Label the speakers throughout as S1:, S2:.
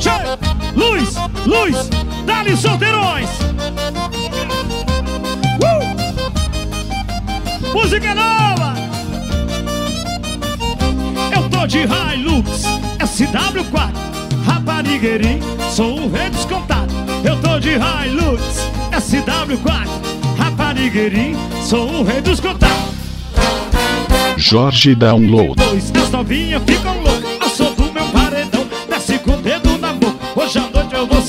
S1: Tchê. Luz, luz, dá-lhe solteirões. Uh! Música nova. Eu tô de Hilux, SW4, raparigueirinho, sou o rei descontado. Eu tô de Hilux, SW4, raparigueirinho, sou o rei dos contatos.
S2: Jorge Download.
S1: Dois, as novinhas ficam loucas, eu sou do meu paredão, desce com o dedo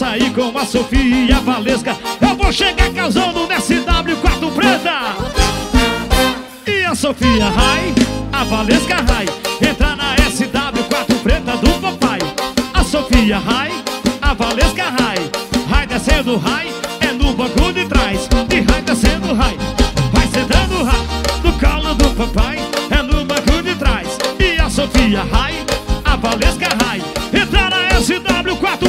S1: sair com a Sofia e a Valesca. Eu vou chegar causando nessa SW4 preta. E a Sofia Rai, a Valesca Rai, entra na SW4 preta do papai. A Sofia Rai, a Valesca Rai, Rai descendo Rai, é no banco de trás. E Rai descendo Rai, vai sentando Rai, no colo do papai, é no banco de trás. E a Sofia Rai, a Valesca Rai, entra na SW4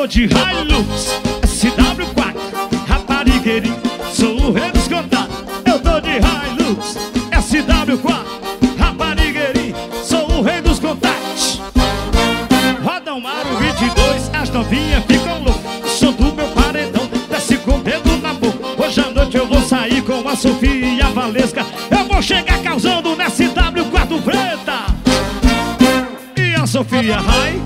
S1: Tô de Hilux, SW4, raparigueirinho, sou o rei dos contatos. Eu tô de Hilux, SW4, raparigueirinho, sou o rei dos contatos. Roda um aro 22, as novinhas ficam loucas. Sou do meu paredão, desce com o dedo na boca. Hoje à noite eu vou sair com a Sofia e a Valesca. Eu vou chegar causando nessa W4 preta. E a Sofia Rai,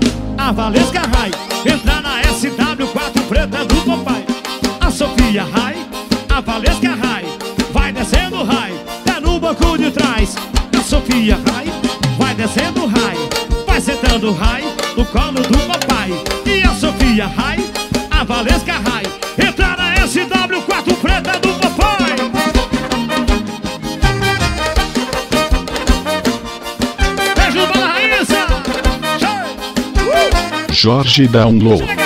S1: a Valesca Rai, entrar na SW4 preta do papai. A Sofia Rai, a Valesca Rai, vai descendo Rai, é no banco de trás. A Sofia Rai, vai descendo Rai, vai sentando Rai, no colo do papai. E a Sofia Rai, a Valesca Rai, entrar na SW4 preta do
S2: Jorge Download.